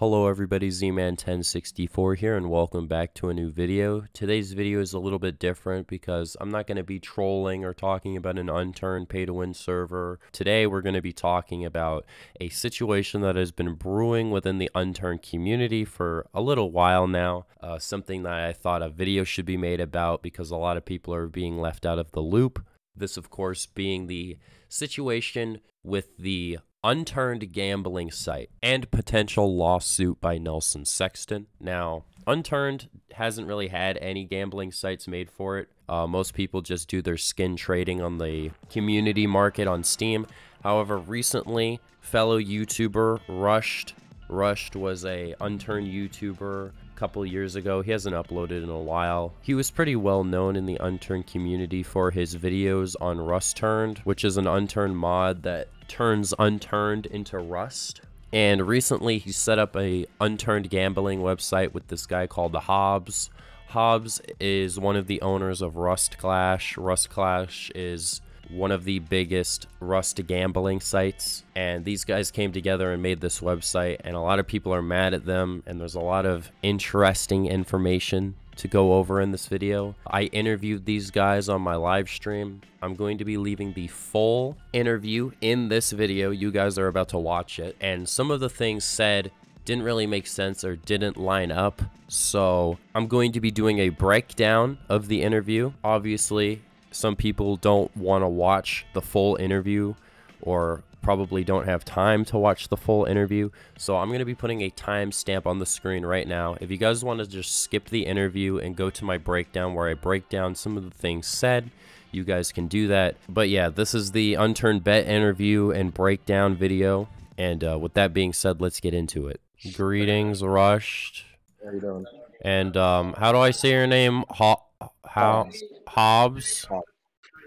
Hello everybody, Z-Man1064 here and welcome back to a new video. Today's video is a little bit different because I'm not going to be trolling or talking about an unturned pay-to-win server. Today we're going to be talking about a situation that has been brewing within the unturned community for a little while now. Uh, something that I thought a video should be made about because a lot of people are being left out of the loop. This of course being the situation with the unturned gambling site and potential lawsuit by Nelson Sexton. Now, Unturned hasn't really had any gambling sites made for it. Uh, most people just do their skin trading on the community market on Steam. However, recently, fellow YouTuber Rushed, Rushed was a unturned YouTuber a couple years ago. He hasn't uploaded in a while. He was pretty well known in the Unturned community for his videos on Rust Turned, which is an Unturned mod that turns Unturned into Rust. And recently he set up a Unturned gambling website with this guy called the Hobbs. Hobbs is one of the owners of Rust Clash. Rust Clash is one of the biggest Rust gambling sites. And these guys came together and made this website, and a lot of people are mad at them. And there's a lot of interesting information to go over in this video. I interviewed these guys on my live stream. I'm going to be leaving the full interview in this video. You guys are about to watch it. And some of the things said didn't really make sense or didn't line up. So I'm going to be doing a breakdown of the interview. Obviously, some people don't want to watch the full interview or probably don't have time to watch the full interview. So I'm going to be putting a timestamp on the screen right now. If you guys want to just skip the interview and go to my breakdown where I break down some of the things said, you guys can do that. But yeah, this is the unturned bet interview and breakdown video. And uh, with that being said, let's get into it. Greetings, Rushed. How you doing? And um, how do I say your name? Ho- how Hobbs?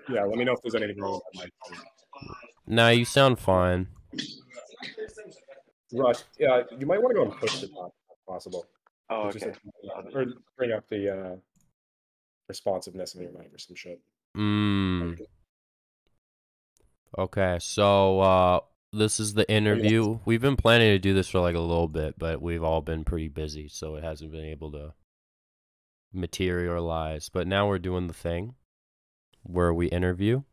Yeah, let me know if there's anything wrong with my Nah, you sound fine. Rush. Yeah, you might want to go and push the top if possible. Oh, Just okay. like- or bring up the uh, responsiveness of your mic or some shit. Mm. Okay, so uh this is the interview. We've been planning to do this for like a little bit, but we've all been pretty busy, so it hasn't been able to materialize. But now we're doing the thing where we interview.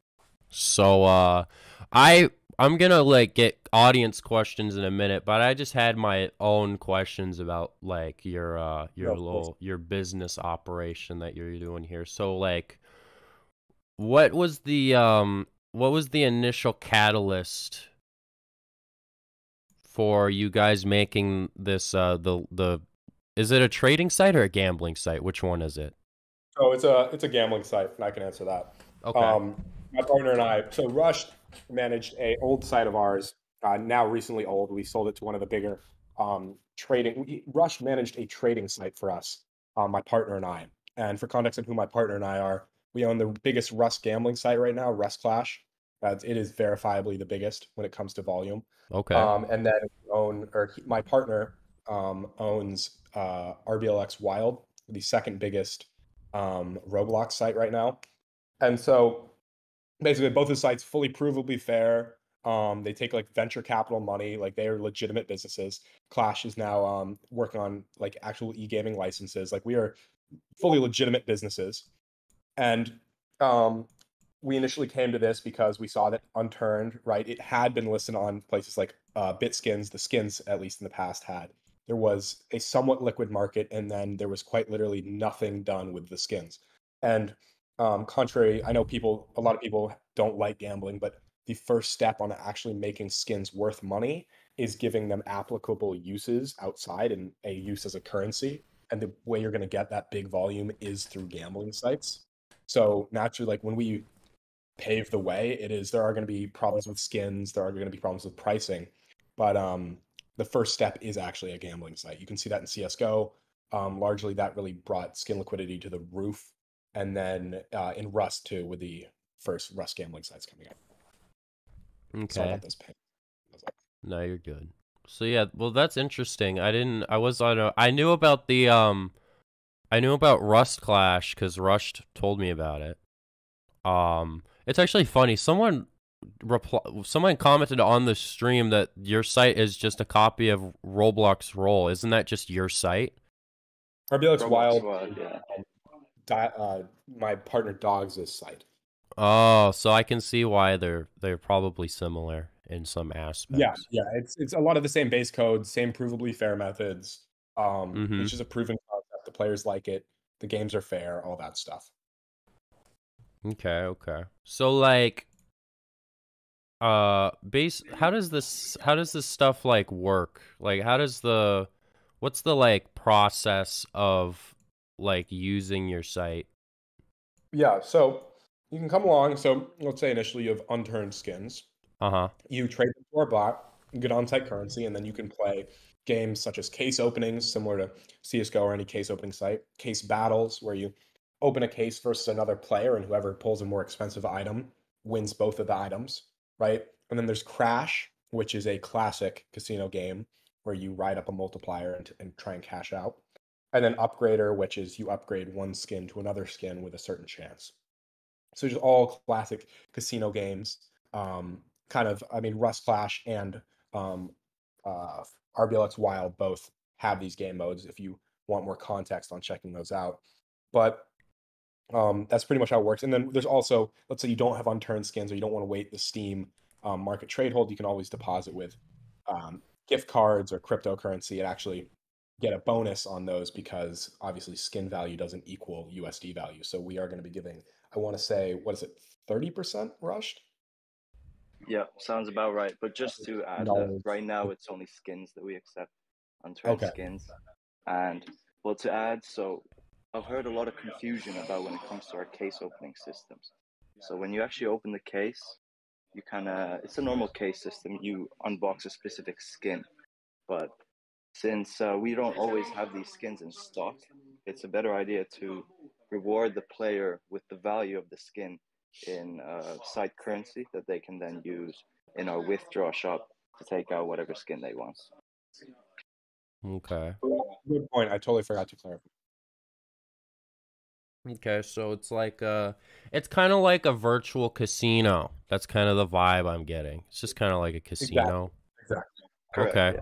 So uh I I'm going to like get audience questions in a minute, but I just had my own questions about like your uh your Yeah, little your business operation that you're doing here. So like what was the um what was the initial catalyst for you guys making this uh the the is it a trading site or a gambling site? Which one is it? Oh, it's a it's a gambling site, and I can answer that. Okay. Um, my partner and I. So Rush managed a old site of ours. Uh, now recently old. We sold it to one of the bigger um, trading. We, Rush managed a trading site for us. Um, my partner and I. And for context of who my partner and I are, we own the biggest Rust gambling site right now, Rust Clash. Uh, it is verifiably the biggest when it comes to volume. okay. Um, and then own, or he, my partner um, owns uh, RBLX Wild, the second biggest um, Roblox site right now. And so basically, both the sites fully provably fair. Um, they take like venture capital money, like they are legitimate businesses. Clash is now um, working on like actual e gaming licenses. Like we are fully legitimate businesses. And um, we initially came to this because we saw that Unturned, right? It had been listed on places like uh, BitSkins, the skins at least in the past had. There was a somewhat liquid market, and then there was quite literally nothing done with the skins. And um, contrary, I know people, a lot of people don't like gambling, but the first step on actually making skins worth money is giving them applicable uses outside and a use as a currency. And the way you're going to get that big volume is through gambling sites. So naturally, like when we pave the way, it is there are going to be problems with skins, there are going to be problems with pricing, but um, the first step is actually a gambling site. You can see that in CS:GO. Um, largely, that really brought skin liquidity to the roof, and then uh, in Rust too, with the first Rust gambling sites coming up. Sorry okay. about this pain. No, you're good. So yeah, well that's interesting. I didn't I was on a I knew about the um I knew about Rust Clash cuz Rust told me about it. Um it's actually funny. Someone reply someone commented on the stream that your site is just a copy of Roblox Roll. Isn't that just your site? RBLX Roblox Wild, Wild, yeah. di- uh, my partner Dogs' site. Oh, so I can see why they're they're probably similar in some aspects. Yeah, yeah, it's it's a lot of the same base code, same provably fair methods. Um, Mhm. It's just a proven concept. The players like it. The games are fair. All that stuff. Okay, okay. So like uh base how does this how does this stuff like work? Like how does the what's the like process of like using your site? Yeah, so you can come along. So let's say initially you have unturned skins. Uh-huh. You trade them to our bot, get on-site currency, and then you can play games such as case openings, similar to CS:GO or any case opening site. Case battles, where you open a case versus another player, and whoever pulls a more expensive item wins both of the items, right? And then there's Crash, which is a classic casino game where you ride up a multiplier and, and try and cash out. And then Upgrader, which is you upgrade one skin to another skin with a certain chance. So just all classic casino games. Um, kind of, I mean, Rust Clash and um, uh, RBLX Wild both have these game modes. If you want more context on checking those out, but um, that's pretty much how it works. And then there's also, let's say you don't have unturned skins or you don't want to wait the Steam um, market trade hold, you can always deposit with um, gift cards or cryptocurrency and actually get a bonus on those because obviously skin value doesn't equal USD value. So we are going to be giving, I want to say, what is it, 30% rushed? Yeah, sounds about right. But just to add, that right now it's only skins that we accept, unturned Okay. skins. And well, to add, so I've heard a lot of confusion about when it comes to our case opening systems. So when you actually open the case, you kind of it's a normal case system. You unbox a specific skin, but since uh, we don't always have these skins in stock, it's a better idea to reward the player with the value of the skin in uh, site currency that they can then use in our withdraw shop to take out whatever skin they want. Okay. Good point. I totally forgot to clarify. Okay, so it's like uh it's kind of like a virtual casino. That's kind of the vibe I'm getting. It's just kind of like a casino. Exactly. Okay.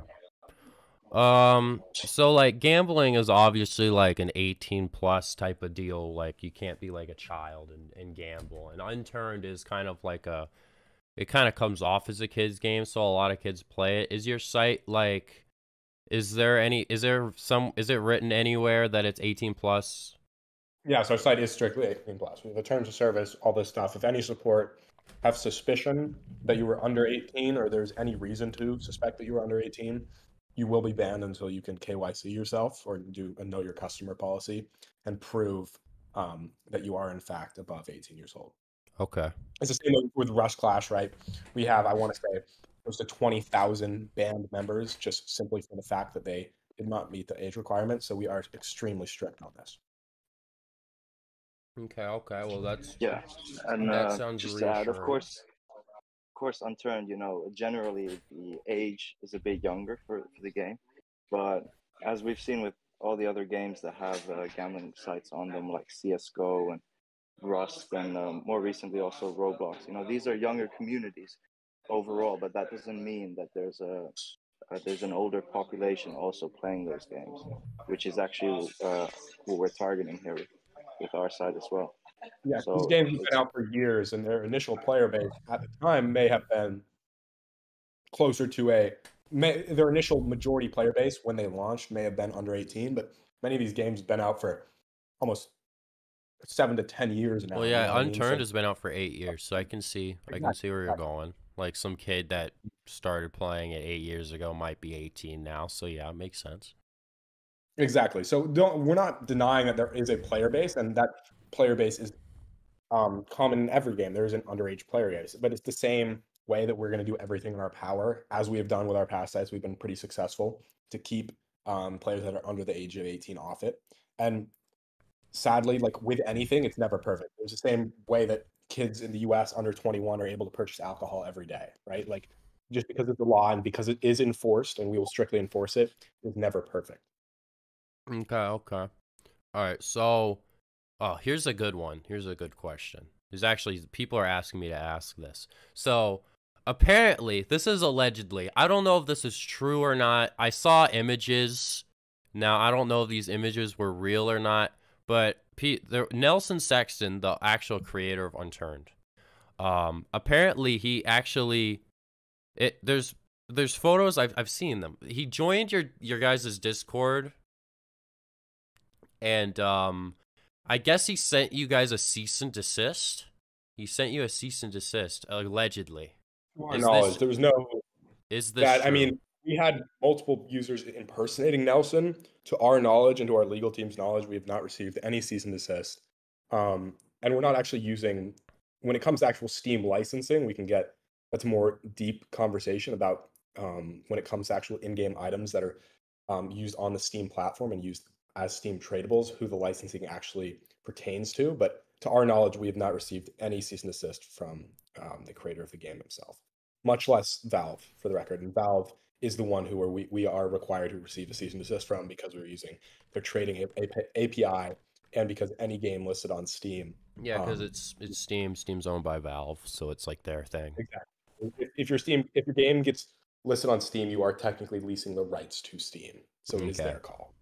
Um so like gambling is obviously like an 18 plus type of deal. Like you can't be like a child and, and gamble. And unturned is kind of like a it kind of comes off as a kids game, so a lot of kids play it. Is your site like is there any is there some is it written anywhere that it's 18 plus? Yeah, so our site is strictly 18 plus. We have the terms of service, all this stuff. If any support have suspicion that you were under 18 or there's any reason to suspect that you were under 18, you will be banned until you can KYC yourself or do a know your customer policy and prove um, that you are in fact above 18 years old. Okay. It's the same with Rust Clash, right? We have, I want to say, close to 20,000 banned members just simply for the fact that they did not meet the age requirement. So we are extremely strict on this. Okay, okay. Well, that's Yeah, and That uh, sounds just add, of course, of course, unturned. You know, generally the age is a bit younger for, for the game, but as we've seen with all the other games that have uh, gambling sites on them, like CS:GO and Rust, and um, more recently also Roblox. You know, these are younger communities overall, but that doesn't mean that there's a uh, there's an older population also playing those games, which is actually uh, who we're targeting here with, with our side as well. Yeah, so these games have been out for years, and their initial player base at the time may have been closer to a may, their initial majority player base when they launched may have been under 18, but many of these games have been out for almost seven to ten years now. well, yeah. what I mean? Unturned So- has been out for eight years, so I can see, I can see where you're going. Like some kid that started playing it eight years ago might be 18 now, so yeah, it makes sense. Exactly. So don't we're not denying that there is a player base, and that player base is um, common in every game. There is an underage player base, but it's the same way that we're going to do everything in our power, as we have done with our past sites. We've been pretty successful to keep um, players that are under the age of 18 off it. And sadly, like with anything, it's never perfect. It's the same way that kids in the U.S. under 21 are able to purchase alcohol every day, right? Like just because it's the law and because it is enforced, and we will strictly enforce it, is never perfect. Okay, okay. All right, so oh, here's a good one. Here's a good question. There's actually people are asking me to ask this. So apparently, this is allegedly. I don't know if this is true or not. I saw images. Now I don't know if these images were real or not, but Pete, the, Nelson Sexton, the actual creator of Unturned, um, apparently he actually it there's there's photos I've I've seen them. He joined your your guys' Discord and um I guess he sent you guys a cease and desist. He sent you a cease and desist, allegedly. Is knowledge, this, there was no. Is this? That, I mean, we had multiple users impersonating Nelson. To our knowledge and to our legal team's knowledge, we have not received any cease and desist. Um, and we're not actually using. When it comes to actual Steam licensing, we can get that's a more deep conversation about um, when it comes to actual in-game items that are um, used on the Steam platform and used as Steam tradables, who the licensing actually pertains to. But to our knowledge, we have not received any cease and desist from um, the creator of the game himself, much less Valve, for the record. And Valve is the one who are we, we are required to receive a cease and desist from because we're using their trading API and because any game listed on Steam. Yeah, because um, it's it's Steam. Steam's owned by Valve, so it's like their thing. Exactly. If, if your Steam if your game gets listed on Steam, you are technically leasing the rights to Steam, so it okay. is their call.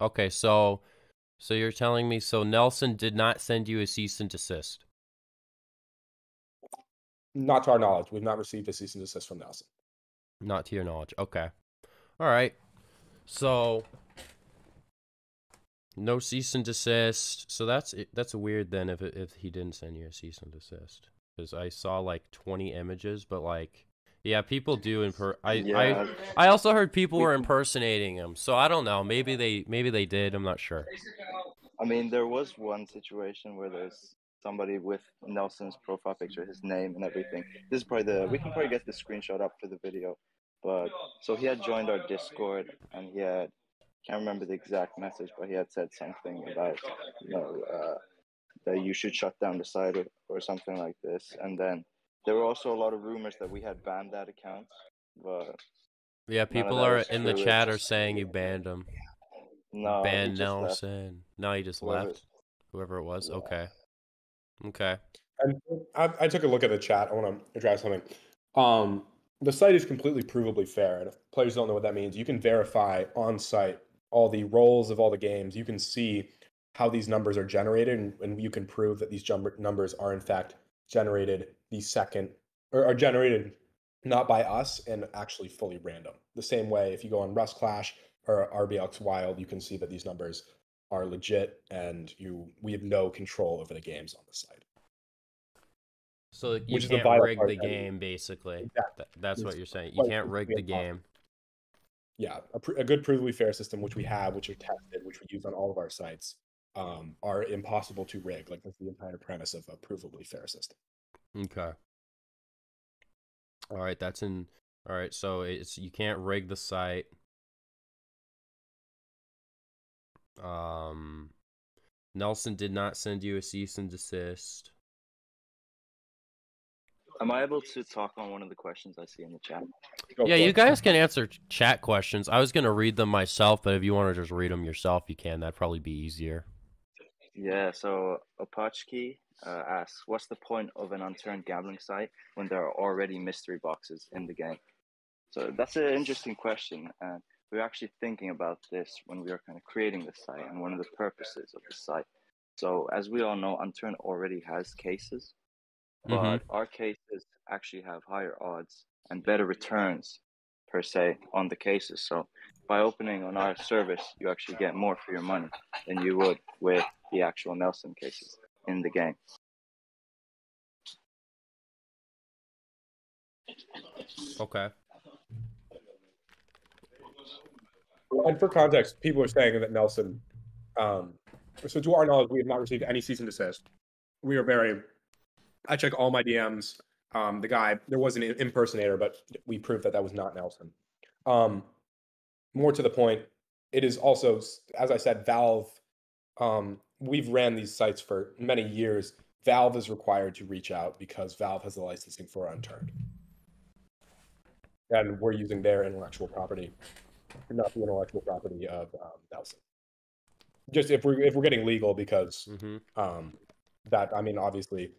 Okay, so so you're telling me so Nelson did not send you a cease and desist? Not to our knowledge. We've not received a cease and desist from Nelson. Not to your knowledge. Okay. All right. So no cease and desist. So that's that's weird then if if he didn't send you a cease and desist because I saw like 20 images, but like yeah, people do imper. I yeah. I I also heard people were impersonating him, so I don't know. Maybe they maybe they did. I'm not sure. I mean, there was one situation where there's somebody with Nelson's profile picture, his name and everything. This is probably the we can probably get the screenshot up for the video. But so he had joined our Discord and he had can't remember the exact message, but he had said something about you know uh, that you should shut down the site or, or something like this, and then there were also a lot of rumors that we had banned that account, but yeah, people are in the chat are saying you banned him. No, banned Nelson. Left. No, he just Whoever. left. Whoever it was. Yeah. Okay. Okay. And I, I, took a look at the chat. I want to address something. Um, the site is completely provably fair, and if players don't know what that means, you can verify on site all the rolls of all the games. You can see how these numbers are generated, and, and you can prove that these numbers are in fact generated the second or are generated not by us and actually fully random. The same way if you go on Rust Clash or RBX Wild, you can see that these numbers are legit and you we have no control over the games on the site. So you Which can't rig the game, basically. Exactly. That's it's what you're saying. You can't rig the game. Yeah, a, a, good provably fair system, which we have, which are tested, which we use on all of our sites, um, are impossible to rig. Like that's the entire premise of a provably fair system. Okay. All right, that's in. All right, so it's you can't rig the site. Um, Nelson did not send you a cease and desist. Am I able to talk on one of the questions I see in the chat? yeah, you guys can answer chat questions. I was gonna read them myself, but if you want to just read them yourself, you can. That'd probably be easier. Yeah. So Opachki uh, asks, "What's the point of an unturned gambling site when there are already mystery boxes in the game?" So that's an interesting question, and we were actually thinking about this when we were kind of creating the site and one of the purposes of the site. So as we all know, Unturned already has cases, but mm-hmm. our cases actually have higher odds and better returns per se on the cases. So by opening on our service, you actually get more for your money than you would with the actual Nelson cases in the game. Okay. And for context, people are saying that Nelson. Um, so to our knowledge, we have not received any cease and desist. We are very. I check all my DMs. Um, the guy there was an impersonator, but we proved that that was not Nelson. Um, more to the point, it is also, as I said, Valve um, we've ran these sites for many years. Valve is required to reach out because Valve has the licensing for Unturned. And we're using their intellectual property, not the intellectual property of um, Nelson. Just if we're if we're getting legal, because mm-hmm. um, that I mean, obviously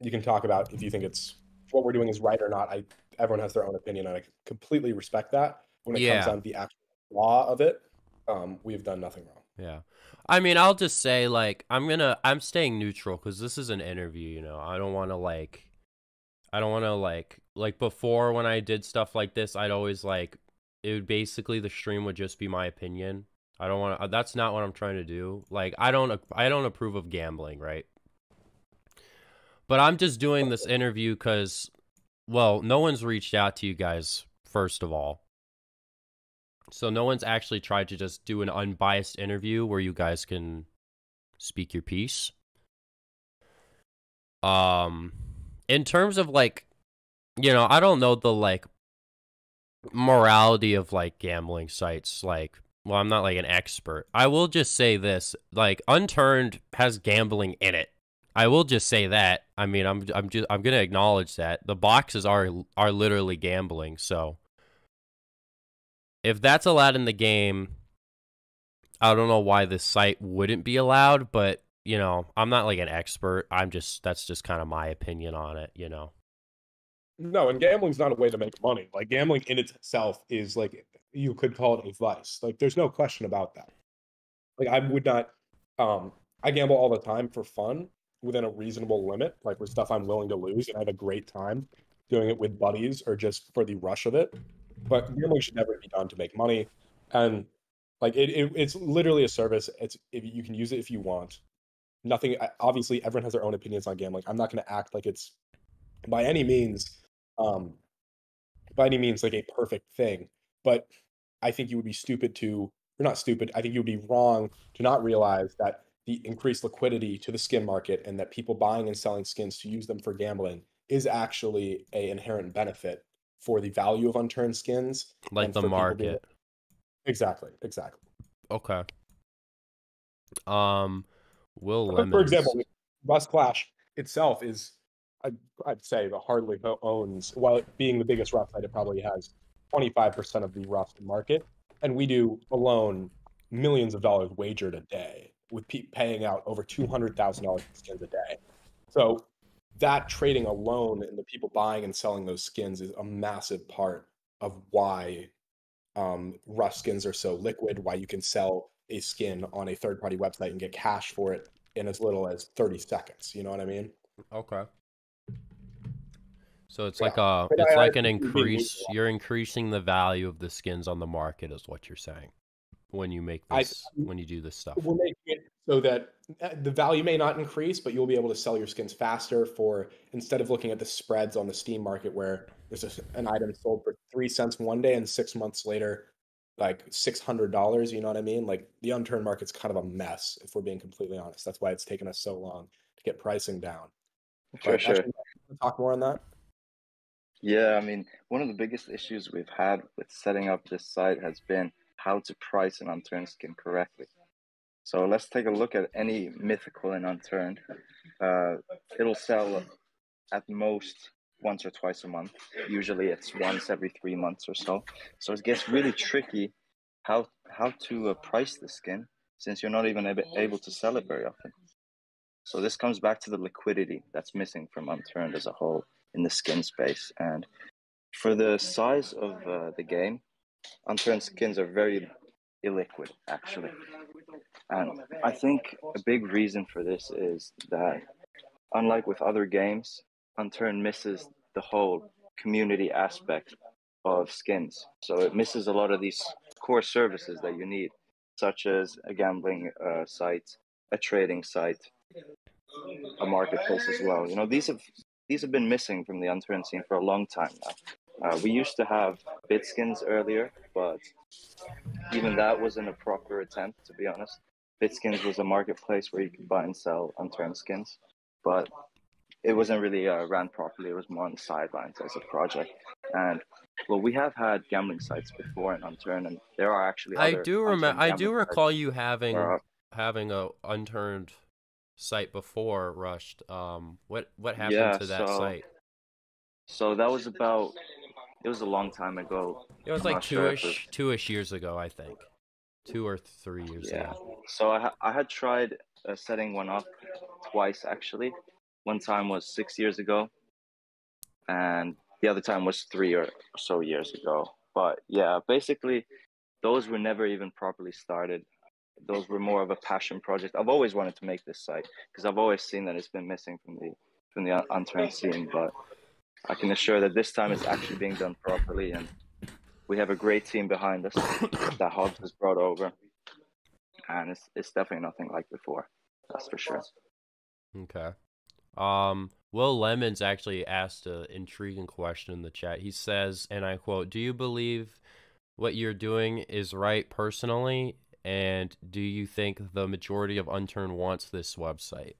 you can talk about if you think it's what we're doing is right or not. I everyone has their own opinion, and I completely respect that. When it Yeah. comes down to the actual law of it, um, we have done nothing wrong. Yeah. I mean, I'll just say like I'm going to I'm staying neutral cuz this is an interview, you know. I don't want to like I don't want to like like before when I did stuff like this, I'd always like it would basically the stream would just be my opinion. I don't want to uh, that's not what I'm trying to do. Like I don't I don't approve of gambling, right? But I'm just doing this interview cuz well, no one's reached out to you guys first of all. So no one's actually tried to just do an unbiased interview where you guys can speak your piece. Um in terms of like you know, I don't know the like morality of like gambling sites like well, I'm not like an expert. I will just say this, like Unturned has gambling in it. I will just say that. I mean, I'm I'm just I'm going to acknowledge that. The boxes are are literally gambling, so if that's allowed in the game, I don't know why this site wouldn't be allowed, but you know, I'm not like an expert. I'm just that's just kind of my opinion on it, you know. No, and gambling's not a way to make money. Like gambling in itself is like you could call it a vice. Like there's no question about that. Like I would not um I gamble all the time for fun within a reasonable limit, like with stuff I'm willing to lose and I have a great time doing it with buddies or just for the rush of it. But gambling should never be done to make money. And like it, it it's literally a service. It's you can use it if you want. Nothing obviously everyone has their own opinions on gambling. I'm not going to act like it's by any means um by any means like a perfect thing but i think you would be stupid to you're not stupid i think you would be wrong to not realize that the increased liquidity to the skin market and that people buying and selling skins to use them for gambling is actually a inherent benefit for the value of unturned skins Like the market. exactly exactly Okay. Um Will For- Lemons. For example, Rust Clash itself is, I'd, I'd say, the hardly owns, while it being the biggest Rust site, it probably has 25% of the Rust market. And we do alone millions of dollars wagered a day, with pe- paying out over $200,000 in skins a day. So that trading alone and the people buying and selling those skins is a massive part of why um, Rust skins are so liquid, why you can sell a skin on a third party website and get cash for it in as little as 30 seconds. You know what I mean? Okay. So it's Yeah. like a But it's I- I like an think increase you're increasing the value of the skins on the market is what you're saying when you make I- this when you do this stuff. We're making it so that uh, Uh, the value may not increase, but you'll be able to sell your skins faster for instead of looking at the spreads on the Steam market where there's a, an item sold for three cents one day and six months later, like six hundred dollars. You know what I mean? Like the unturned market's kind of a mess, if we're being completely honest. That's why it's taken us so long to get pricing down. For But sure. talk more on that. Yeah, I mean, one of the biggest issues we've had with setting up this site has been how to price an unturned skin correctly. So let's take a look at any mythical and unturned. Uh, it'll sell at most once or twice a month. Usually, it's once every three months or so. So it gets really tricky how how to uh, price the skin since you're not even ab- able to sell it very often. So this comes back to the liquidity that's missing from unturned as a whole in the skin space. And for the size of uh, the game, unturned skins are very illiquid, actually. And I think a big reason for this is that, unlike with other games, unturned misses the whole community aspect of skins. So it misses a lot of these core services that you need, such as a gambling uh, site, a trading site, a marketplace as well. You know, these have these have been missing from the unturned scene for a long time now. Uh, we used to have Bitskins earlier, but even that wasn't a proper attempt, to be honest. Bitskins was a marketplace where you could buy and sell unturned skins, but it wasn't really uh, ran properly. It was more on the sidelines as a project. And well, we have had gambling sites before in Unturned, and there are actually. I do remember I do recall you having where, uh, having a unturned site before rushed. Um what what happened Yeah, to that so- site? So that was about. It was a long time ago. It was I'm like not sure two-ish two-ish years ago, I think. Two or three years Yeah. ago. So I, I had tried uh, setting one up twice actually, one time was six years ago, and the other time was three or so years ago. But yeah, basically, those were never even properly started. Those were more of a passion project. I've always wanted to make this site because I've always seen that it's been missing from the from the unturned scene. But I can assure that this time it's actually being done properly, and we have a great team behind us that Hobbs has brought over, and it's it's definitely nothing like before. That's for sure. Okay. Um, Will Lemons actually asked an intriguing question in the chat. He says, and I quote, Do you believe what you're doing is right personally? And do you think the majority of Unturned wants this website?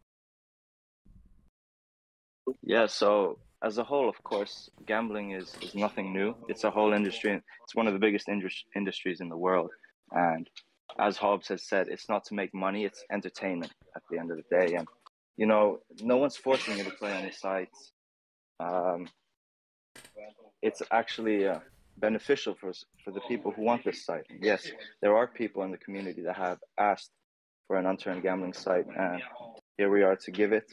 Yeah, so as a whole, of course, gambling is, is nothing new. It's a whole industry. It's one of the biggest industries in the world. And as Hobbs has said, it's not to make money, it's entertainment at the end of the day. And you know, no one's forcing you to play on the sites. Um, it's actually uh, beneficial for for the people who want this site. Yes, there are people in the community that have asked for an unturned gambling site, and here we are to give it.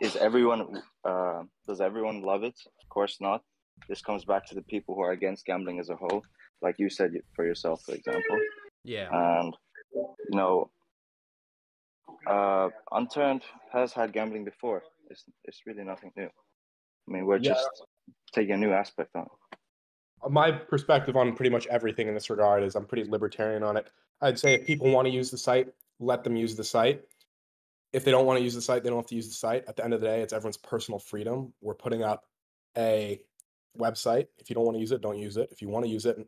Is everyone uh, does everyone love it? Of course not. This comes back to the people who are against gambling as a whole, like you said for yourself, for example. Yeah. And you know, uh, Unturned has had gambling before. It's it's really nothing new. I mean, we're yeah. just taking a new aspect on it. My perspective on pretty much everything in this regard is I'm pretty libertarian on it. I'd say if people want to use the site, let them use the site. If they don't want to use the site, they don't have to use the site. At the end of the day, it's everyone's personal freedom. We're putting up a website. If you don't want to use it, don't use it. If you want to use it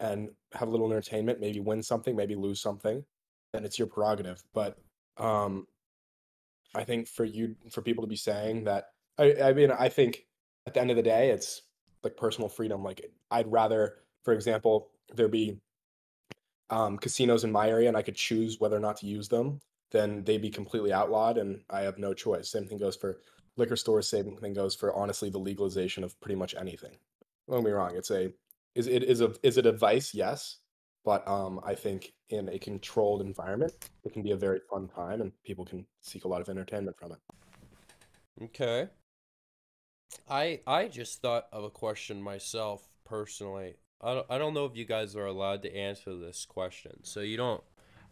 and, have a little entertainment, maybe win something, maybe lose something, then it's your prerogative. But um, I think for you, for people to be saying that, I, I mean, I think at the end of the day, it's like personal freedom. Like I'd rather, for example, there be um, casinos in my area and I could choose whether or not to use them, then they'd be completely outlawed and I have no choice. Same thing goes for liquor stores. Same thing goes for honestly the legalization of pretty much anything. Don't get me wrong. It's a is it is a is it advice? Yes, but um, I think in a controlled environment, it can be a very fun time, and people can seek a lot of entertainment from it. Okay. I I just thought of a question myself personally. I don't, I don't know if you guys are allowed to answer this question. So you don't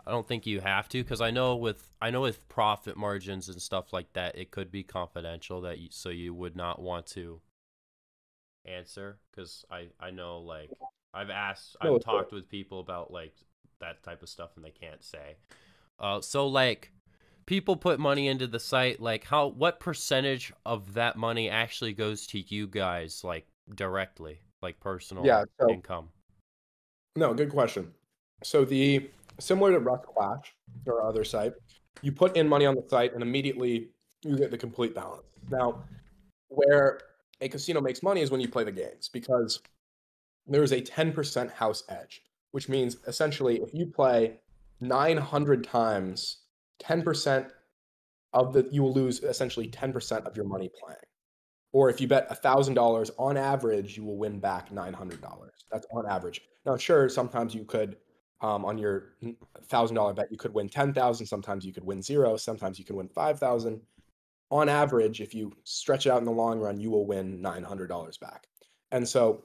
I don't think you have to cuz I know with I know with profit margins and stuff like that it could be confidential that you, so you would not want to answer cuz I I know like I've asked, no, I've talked with people about like that type of stuff, and they can't say. Uh, so like, people put money into the site. Like, how what percentage of that money actually goes to you guys, like directly, like personal yeah, so, income? No, good question. So the similar to Rust Clash or other site, you put in money on the site, and immediately you get the complete balance. Now, where a casino makes money is when you play the games because there is a 10% house edge, which means essentially if you play 900 times, 10% of the you will lose essentially 10% of your money playing. Or if you bet $1,000 on average, you will win back $900. That's on average. Now, sure, sometimes you could um, on your $1,000 bet, you could win 10,000, sometimes you could win 0, sometimes you can win 5,000. On average, if you stretch it out in the long run, you will win $900 back. And so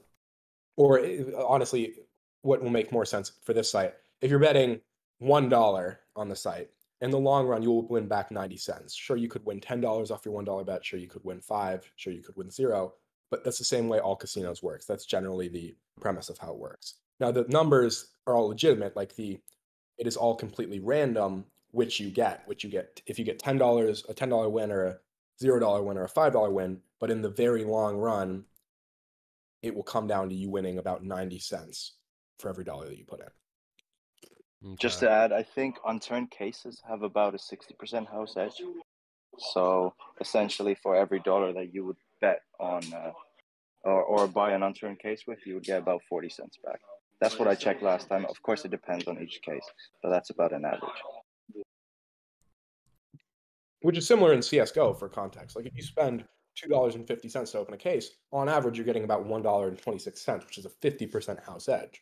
or eh, honestly, what will make more sense for this site? If you're betting one dollar on the site, in the long run, you will win back 90 cents. Sure, you could win $10 off your $1 bet. Sure, you could win five. Sure, you could win zero. But that's the same way all casinos works. That's generally the premise of how it works. Now, the numbers are all legitimate. Like the, it is all completely random which you get, which you get. If you get $10, a $10 win or a $0 win or a $5 win, but in the very long run, it will come down to you winning about 90 cents for every dollar that you put in. Okay. Just to add, I think unturned cases have about a 60% house edge. So essentially, for every dollar that you would bet on uh, or, or buy an unturned case with, you would get about 40 cents back. That's what I checked last time. Of course, it depends on each case, but that's about an average. Which is similar in CSGO for context. Like if you spend $2.50 to open a case, on average, you're getting about $1.26, which is a 50% house edge.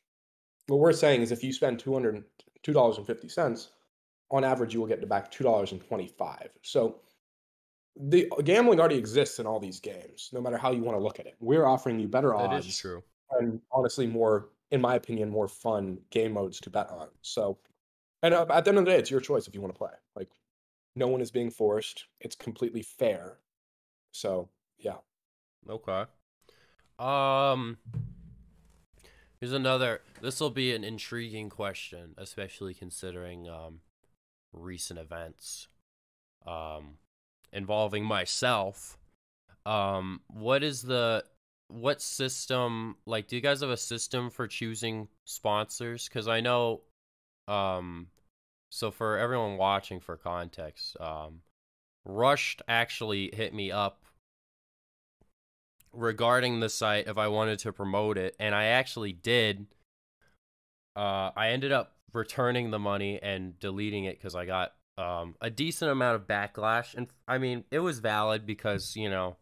What we're saying is if you spend $200, $2.50, on average, you will get back $2.25. So the gambling already exists in all these games, no matter how you want to look at it. We're offering you better That odds is true. and honestly more, in my opinion, more fun game modes to bet on. So, and uh, at the end of the day, it's your choice if you want to play. Like, no one is being forced. It's completely fair. So, yeah. Okay. Um Here's another this will be an intriguing question, especially considering um recent events um involving myself. Um what is the what system like do you guys have a system for choosing sponsors cuz I know um so for everyone watching for context, um Rushed actually hit me up regarding the site if I wanted to promote it, and I actually did. Uh, I ended up returning the money and deleting it because I got um, a decent amount of backlash, and I mean it was valid because you know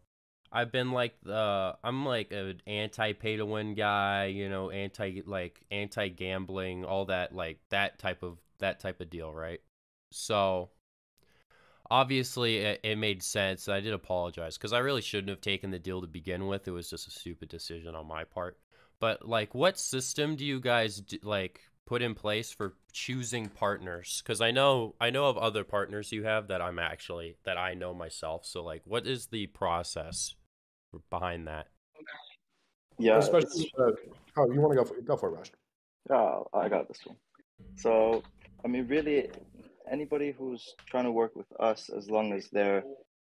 I've been like the I'm like an anti pay to win guy, you know, anti like anti gambling, all that like that type of that type of deal, right? So obviously it, it made sense. I did apologize because I really shouldn't have taken the deal to begin with. It was just a stupid decision on my part. But like, what system do you guys do, like put in place for choosing partners? Because I know I know of other partners you have that I'm actually that I know myself. So like, what is the process behind that? Yeah, Especially, uh, oh, you want to go for go for it, Rush? Oh, I got this one. So, I mean, really, anybody who's trying to work with us, as long as they're,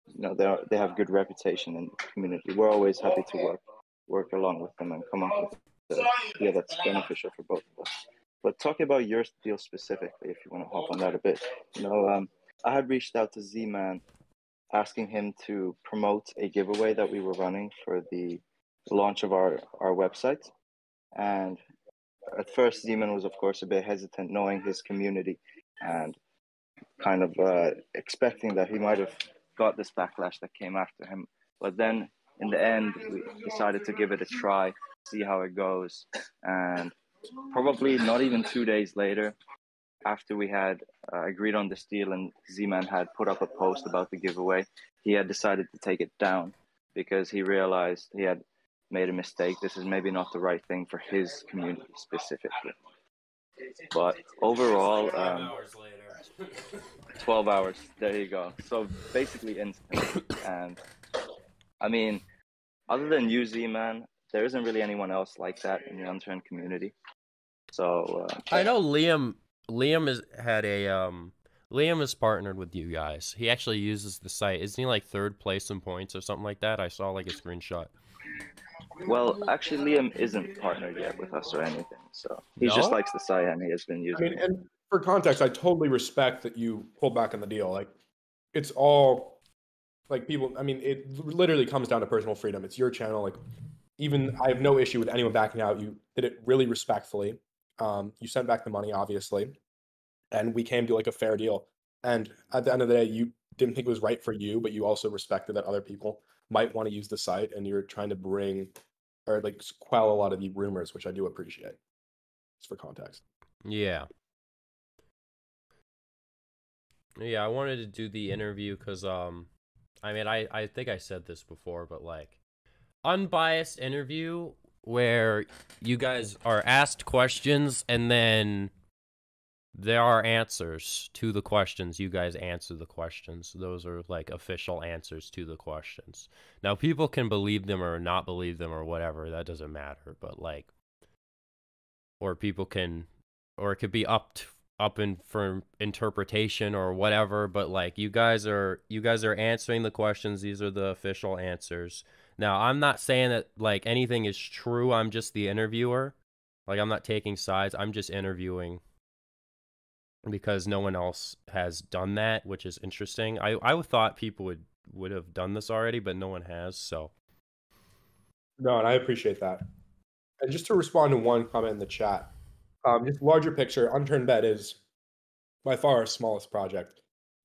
you know, they they have good reputation in the community, we're always happy to work work along with them and come up with the deal that's beneficial for both of us. But talking about your deal specifically, if you want to hop on that a bit, you know, um, I had reached out to Z-Man, asking him to promote a giveaway that we were running for the launch of our our website, and at first Z-Man was of course a bit hesitant knowing his community and kind of uh, expecting that he might have got this backlash that came after him. But then in the end we decided to give it a try see how it goes. And probably not even two days later after we had uh, agreed on this deal and z-man had put up a post about the giveaway he had decided to take it down because he realized he had made a mistake. This is maybe not the right thing for his community specifically. But overall, um, 12 hours. There you go. So basically instant. And I mean, other than you, Z-Man, there isn't really anyone else like that in the unturned community. So uh, I know Liam. Liam has had a um. Liam is partnered with you guys. He actually uses the site. Isn't he like third place in points or something like that? I saw like a screenshot. Well, actually, Liam isn't partnered yet with us or anything, so he just likes the site and he has been I using mean, it. and for context, I totally respect that you pulled back on the deal. Like, it's all like people. I mean, it literally comes down to personal freedom. It's your channel. Like, even I have no issue with anyone backing out. You did it really respectfully. Um, you sent back the money, obviously, and we came to like a fair deal. And at the end of the day, you didn't think it was right for you, but you also respected that other people might want to use the site, and you're trying to bring or like quell a lot of the rumors, which I do appreciate. Just for context. Yeah. Yeah, I wanted to do the interview because, um, I mean, I, I think I said this before, but like, unbiased interview where you guys are asked questions and then there are answers to the questions. You guys answer the questions. Those are like official answers to the questions. Now, people can believe them or not believe them or whatever. That doesn't matter. But like, or people can, or it could be up to, up in for interpretation or whatever. But like, you guys are you guys are answering the questions. These are the official answers. Now, I'm not saying that like anything is true. I'm just the interviewer. Like, I'm not taking sides. I'm just interviewing because no one else has done that, which is interesting. I I thought people would would have done this already, but no one has. So No, and I appreciate that. And just to respond to one comment in the chat, um, just larger picture, Unturned Bet is by far our smallest project.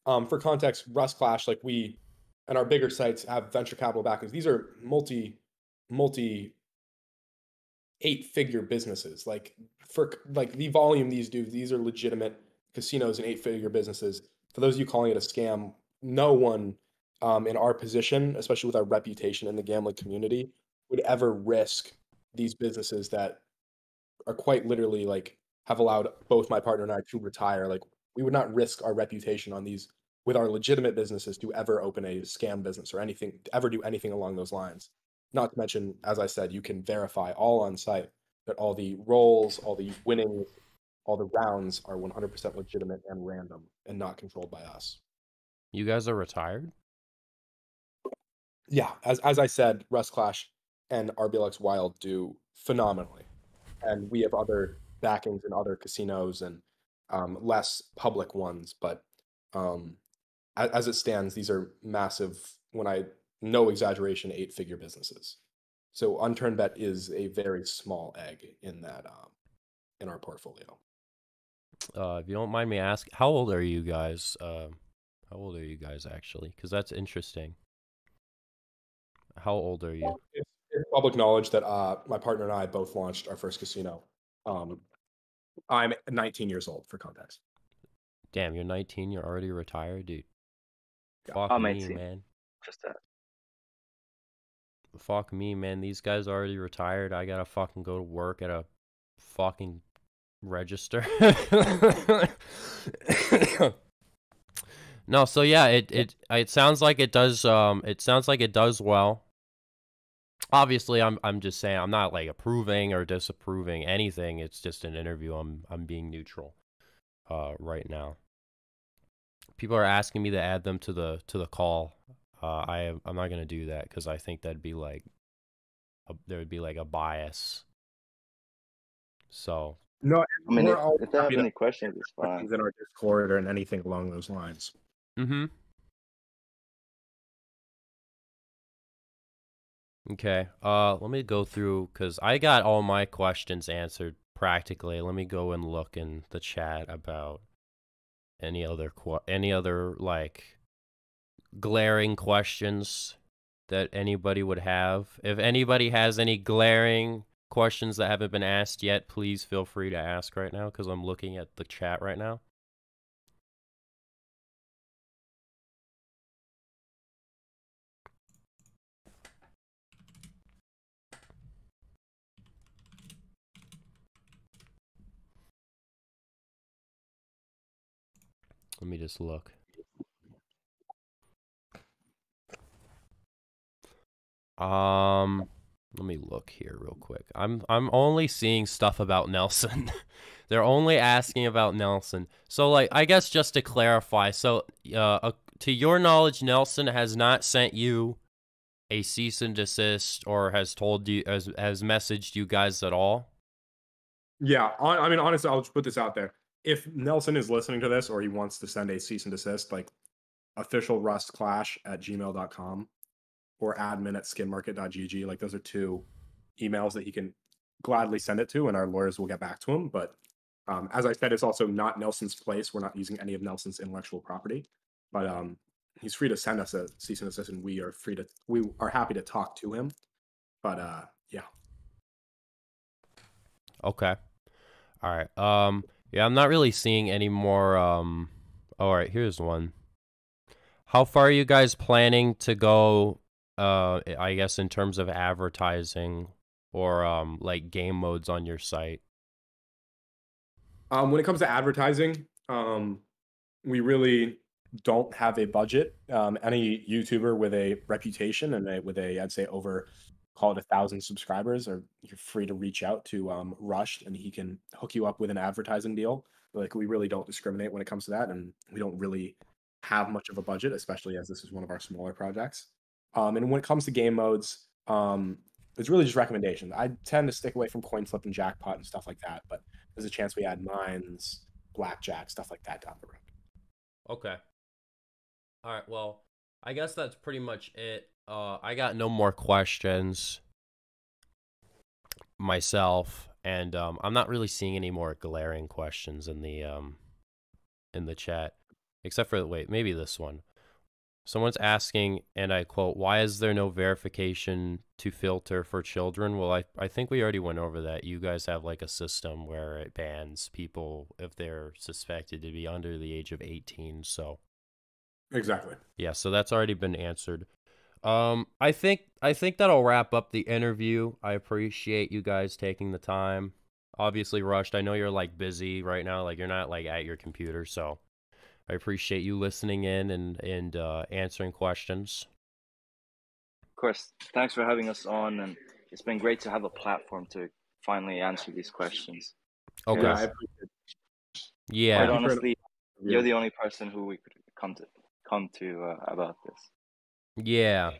Um, for context, Rust Clash, like we and our bigger sites have venture capital backings. These are multi, multi eight figure businesses. Like for like the volume these do, these are legitimate casinos and eight figure businesses. For those of you calling it a scam, no one um, in our position, especially with our reputation in the gambling community, would ever risk these businesses that are quite literally like have allowed both my partner and I to retire. Like we would not risk our reputation on these with our legitimate businesses to ever open a scam business or anything, to ever do anything along those lines. Not to mention, as I said, you can verify all on site that all the rolls, all the winnings, all the rounds are 100% legitimate and random and not controlled by us. You guys are retired? Yeah, as as I said, Rust Clash and RBLX Wild do phenomenally, and we have other backings in other casinos and um, less public ones. But um, as, it stands, these are massive. When I no exaggeration, eight figure businesses. So unturned bet is a very small egg in that um, in our portfolio. Uh, if you don't mind me asking, how old are you guys? Uh, how old are you guys actually? Because that's interesting. How old are you? It's, it's public knowledge that uh, my partner and I both launched our first casino. Um, I'm 19 years old, for context. Damn, you're 19. You're already retired, dude. Fuck me, 18. man. Just that. Fuck me, man. These guys already retired. I gotta fucking go to work at a fucking register. no, so yeah, it it it sounds like it does. Um, it sounds like it does well. Obviously, I'm I'm just saying I'm not like approving or disapproving anything. It's just an interview. I'm I'm being neutral, uh, right now. People are asking me to add them to the to the call. Uh, I am, I'm not gonna do that because I think that'd be like a, there would be like a bias. So No, I mean, if, all if they have any questions, it's fine. questions in our Discord or in anything along those lines. Mm-hmm. Okay. Uh, let me go through because I got all my questions answered practically. Let me go and look in the chat about any other any other like glaring questions that anybody would have. If anybody has any glaring questions that haven't been asked yet, please feel free to ask right now because I'm looking at the chat right now. Let me just look. Um, let me look here real quick. I'm I'm only seeing stuff about Nelson. They're only asking about Nelson. So like I guess just to clarify, so uh, uh to your knowledge Nelson has not sent you a cease and desist or has told you has has messaged you guys at all? Yeah, on, I mean, honestly, I'll just put this out there. If Nelson is listening to this or he wants to send a cease and desist, like official rust clash at gmail.com or admin at skinmarket.gg, like those are two emails that he can gladly send it to, and our lawyers will get back to him. But um, as I said, it's also not Nelson's place. We're not using any of Nelson's intellectual property, but um, he's free to send us a cease and desist, and we are free to we are happy to talk to him. But uh, yeah, Okay. All right. Um yeah, I'm not really seeing any more um all right, here's one. How far are you guys planning to go uh I guess in terms of advertising or um like game modes on your site? Um, when it comes to advertising, um, we really don't have a budget. Um, any YouTuber with a reputation and a, with a, I'd say over, call it a thousand subscribers, or you're free to reach out to um, Rushed, and he can hook you up with an advertising deal. Like we really don't discriminate when it comes to that, and we don't really have much of a budget, especially as this is one of our smaller projects. Um, and when it comes to game modes, um, it's really just recommendations. I tend to stick away from coin flip and jackpot and stuff like that, but there's a chance we add mines, blackjack, stuff like that down the road. Okay. All right. Well, I guess that's pretty much it. Uh, I got no more questions myself, and um, I'm not really seeing any more glaring questions in the um, in the chat, except for wait, maybe this one. Someone's asking, and I quote, "Why is there no verification to filter for children?" Well, I I think we already went over that. You guys have like a system where it bans people if they're suspected to be under the age of 18. So Exactly. Yeah, so that's already been answered. Um, I think I think that'll wrap up the interview. I appreciate you guys taking the time. Obviously, rushed. I know you're like busy right now, like you're not like at your computer, so I appreciate you listening in and and uh, answering questions. Of course, thanks for having us on, and it's been great to have a platform to finally answer these questions. Okay. Yeah, I Yeah. appreciate it. Quite Thank you for- honestly, you're the only person who we could come to come to uh, about this. Yeah.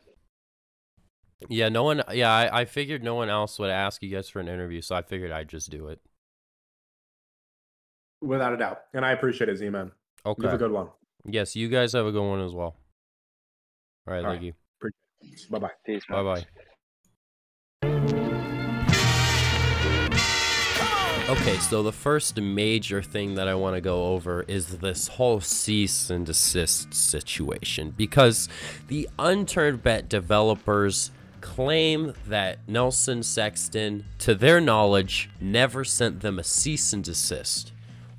Yeah, no one yeah, I, I figured no one else would ask you guys for an interview, so I figured I'd just do it. Without a doubt. And I appreciate it, Z-Man. You have a Okay. good one. Yes, you guys have a good one as well. All right, All thank right. you. Bye bye. Peace, Bye man. bye. Okay, so the first major thing that I want to go over is this whole cease and desist situation because the unturned bet developers claim that Nelson Sexton, to their knowledge, never sent them a cease and desist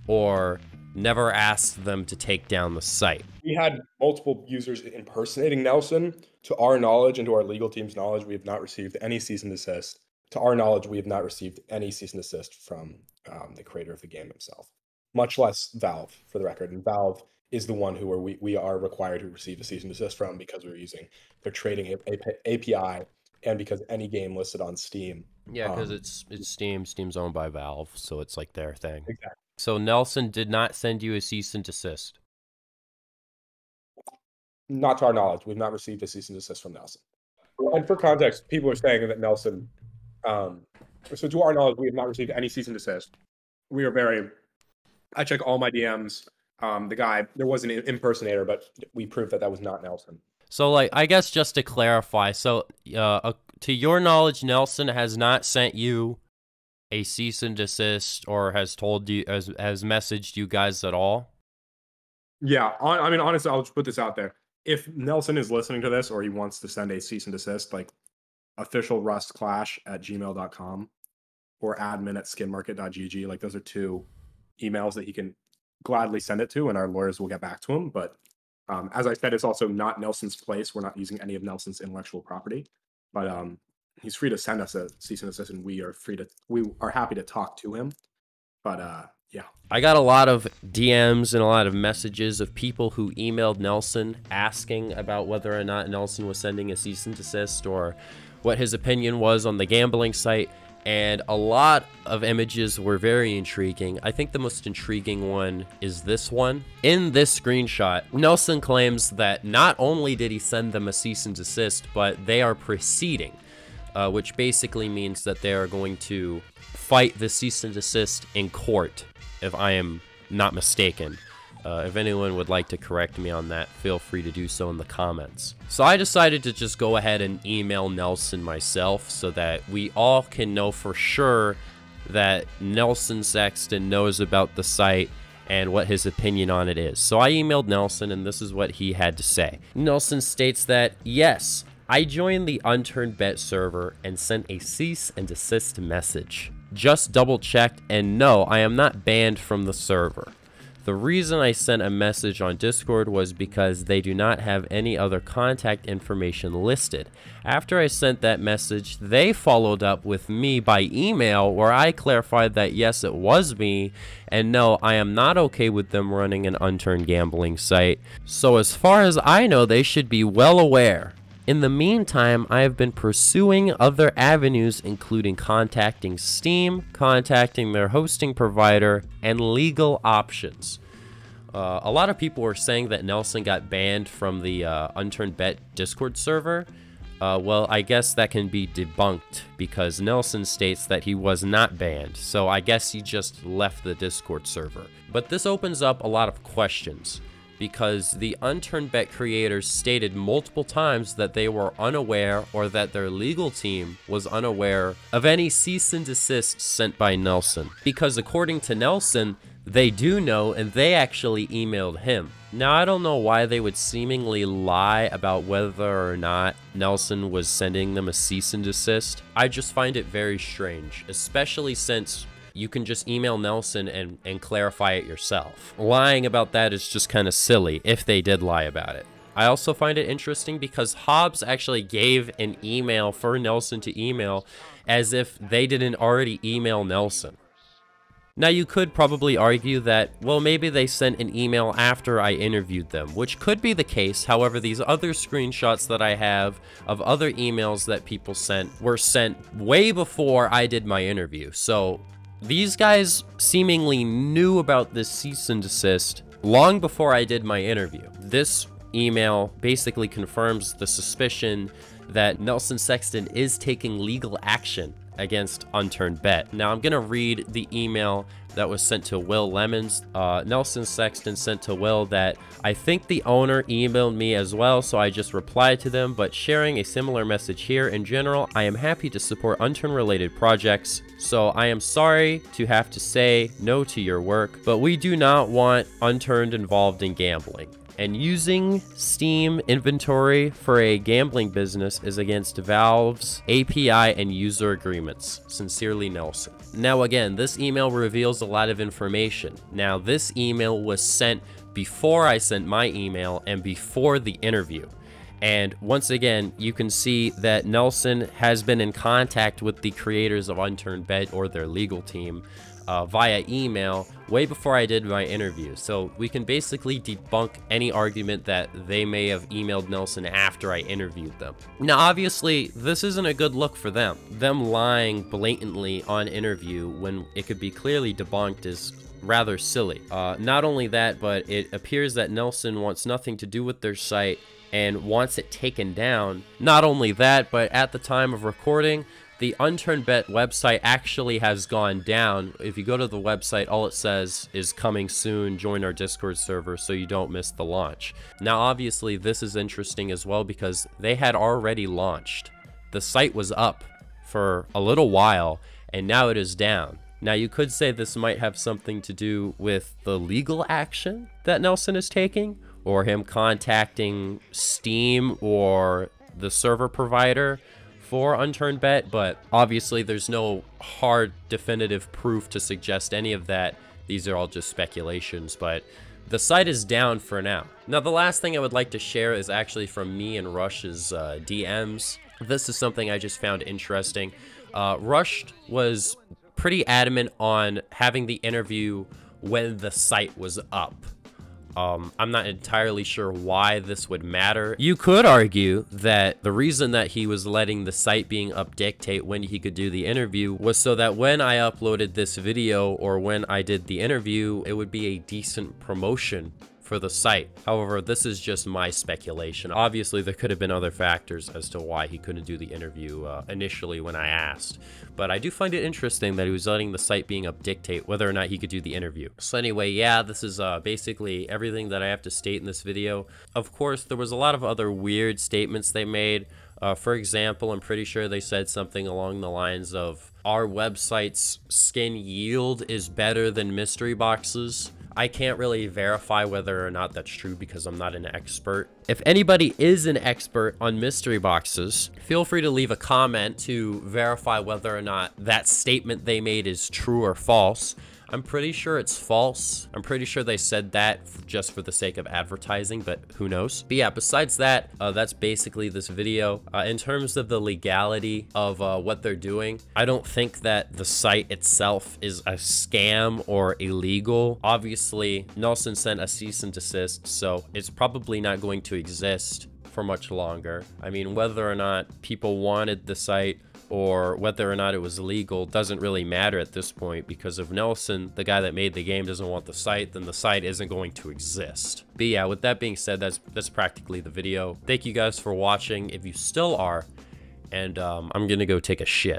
or never asked them to take down the site. We had multiple users impersonating Nelson. To our knowledge and to our legal team's knowledge, we have not received any cease and desist. To our knowledge, we have not received any cease and desist from um, the creator of the game himself, much less Valve, for the record. And Valve is the one who are we, we are required to receive a cease and desist from because we're using their trading API and because any game listed on Steam. Yeah, because Um, it's it's Steam. Steam's owned by Valve, so it's like their thing. Exactly. So Nelson did not send you a cease and desist. Not to our knowledge, we've not received a cease and desist from Nelson. And for context, people are saying that Nelson. Um, so to our knowledge, we have not received any cease and desist. We are very. I check all my DMs. Um, the guy there was an impersonator, but we proved that that was not Nelson. So, like, I guess just to clarify, so uh, uh, to your knowledge, Nelson has not sent you a cease and desist, or has told you has has messaged you guys at all. Yeah, on, I mean, honestly, I'll just put this out there. If Nelson is listening to this or he wants to send a cease and desist, like official rust clash at gmail.com or admin at skinmarket.gg, like those are two emails that he can gladly send it to, and our lawyers will get back to him. But um, as I said, it's also not Nelson's place. We're not using any of Nelson's intellectual property, but um, he's free to send us a cease and desist, and we are free to, we are happy to talk to him. But uh, yeah. I got a lot of DMs and a lot of messages of people who emailed Nelson asking about whether or not Nelson was sending a cease and desist or what his opinion was on the gambling site. And a lot of images were very intriguing. I think the most intriguing one is this one. In this screenshot, Nelson claims that not only did he send them a cease and desist, but they are proceeding, uh, which basically means that they are going to fight the cease and desist in court if I am not mistaken. Uh, if anyone would like to correct me on that, feel free to do so in the comments. So I decided to just go ahead and email Nelson myself so that we all can know for sure that Nelson Sexton knows about the site and what his opinion on it is. So I emailed Nelson, and this is what he had to say. Nelson states that, yes, I joined the unturned bet server and sent a cease and desist message. Just double checked, and no, I am not banned from the server. The reason I sent a message on Discord was because they do not have any other contact information listed. After I sent that message, they followed up with me by email where I clarified that yes, it was me, and no, I am not okay with them running an unturned gambling site. So, as far as I know, they should be well aware. In the meantime, I have been pursuing other avenues, including contacting Steam, contacting their hosting provider, and legal options. Uh, a lot of people were saying that Nelson got banned from the uh, Unturned Bet Discord server. Uh, well, I guess that can be debunked because Nelson states that he was not banned, so I guess he just left the Discord server. But this opens up a lot of questions because the Unturned Bet creators stated multiple times that they were unaware or that their legal team was unaware of any cease and desist sent by Nelson. Because according to Nelson, they do know and they actually emailed him. Now, I don't know why they would seemingly lie about whether or not Nelson was sending them a cease and desist. I just find it very strange, especially since you can just email Nelson and, and clarify it yourself. Lying about that is just kind of silly if they did lie about it. I also find it interesting because Hobbs actually gave an email for Nelson to email as if they didn't already email Nelson. Now you could probably argue that, well maybe they sent an email after I interviewed them, which could be the case, however these other screenshots that I have of other emails that people sent were sent way before I did my interview, so these guys seemingly knew about this cease and desist long before I did my interview. This email basically confirms the suspicion that Nelson Sexton is taking legal action against Unturned Bet. Now I'm to read the email that was sent to Will Lemons. Uh, Nelson Sexton sent to Will that I think the owner emailed me as well, so I just replied to them, but sharing a similar message here. In general, I am happy to support Unturned related projects, so I am sorry to have to say no to your work, but we do not want Unturned involved in gambling and using Steam inventory for a gambling business is against Valve's API and user agreements. Sincerely, Nelson. Now again, this email reveals a lot of information. Now this email was sent before I sent my email and before the interview. And once again, you can see that Nelson has been in contact with the creators of Unturned Bet or their legal team uh, via email way before I did my interview. So we can basically debunk any argument that they may have emailed Nelson after I interviewed them. Now, obviously, this isn't a good look for them. Them lying blatantly on interview when it could be clearly debunked is rather silly. Uh, not only that, but it appears that Nelson wants nothing to do with their site and wants it taken down. Not only that, but at the time of recording, the Unturned Bet website actually has gone down. If you go to the website, all it says is coming soon, join our Discord server so you don't miss the launch. Now, obviously, this is interesting as well because they had already launched. The site was up for a little while and now it is down. Now, you could say this might have something to do with the legal action that Nelson is taking or him contacting Steam or the server provider for Unturned Bet, but obviously there's no hard definitive proof to suggest any of that. These are all just speculations, but the site is down for now. Now, the last thing I would like to share is actually from me and Rush's uh, DMs. This is something I just found interesting. Uh, Rush was pretty adamant on having the interview when the site was up. Um, I'm not entirely sure why this would matter. You could argue that the reason that he was letting the site being up dictate when he could do the interview was so that when I uploaded this video or when I did the interview, it would be a decent promotion for the site. However, this is just my speculation. Obviously, there could have been other factors as to why he couldn't do the interview uh, initially when I asked. But I do find it interesting that he was letting the site being up dictate whether or not he could do the interview. So anyway, yeah, this is uh, basically everything that I have to state in this video. Of course, there was a lot of other weird statements they made. Uh, for example, I'm pretty sure they said something along the lines of, our website's skin yield is better than mystery boxes. I can't really verify whether or not that's true because I'm not an expert. If anybody is an expert on mystery boxes, feel free to leave a comment to verify whether or not that statement they made is true or false. I'm pretty sure it's false. I'm pretty sure they said that just for the sake of advertising, but who knows? But yeah, besides that, uh, that's basically this video. Uh, in terms of the legality of uh, what they're doing, I don't think that the site itself is a scam or illegal. Obviously, Nelson sent a cease and desist, so it's probably not going to exist for much longer. I mean, whether or not people wanted the site or whether or not it was legal doesn't really matter at this point because if Nelson, the guy that made the game, doesn't want the site, then the site isn't going to exist. But yeah, with that being said, that's that's practically the video. Thank you guys for watching if you still are, and um, I'm gonna go take a shit.